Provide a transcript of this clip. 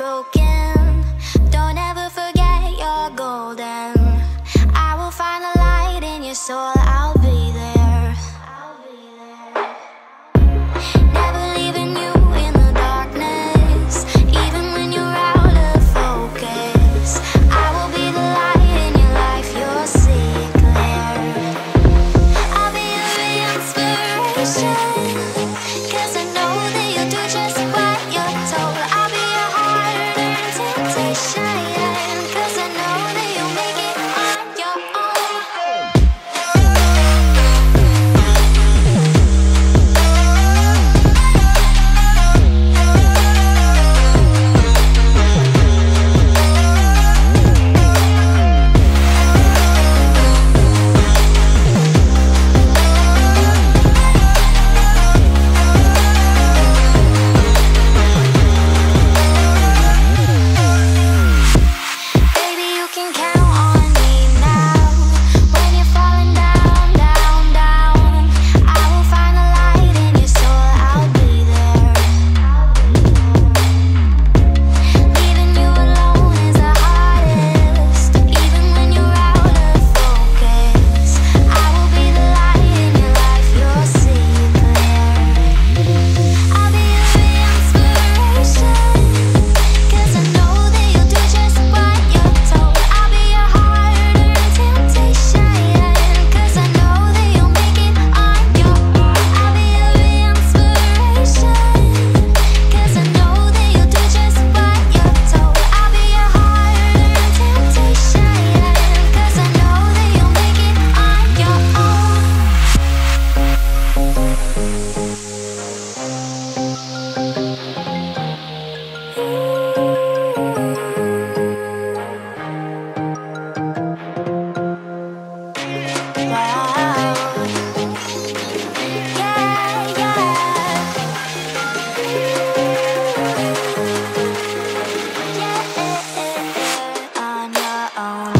is down.